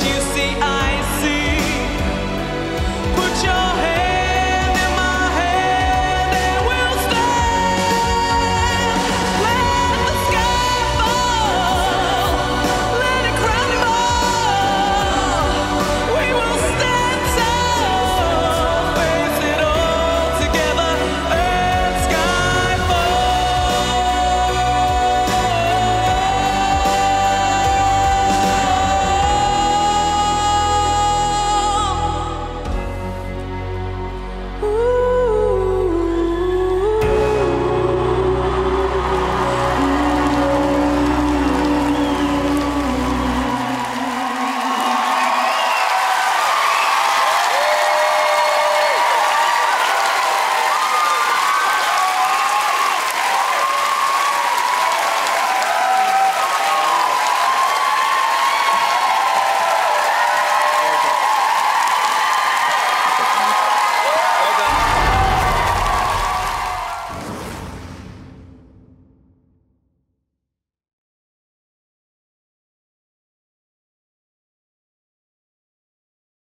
you see.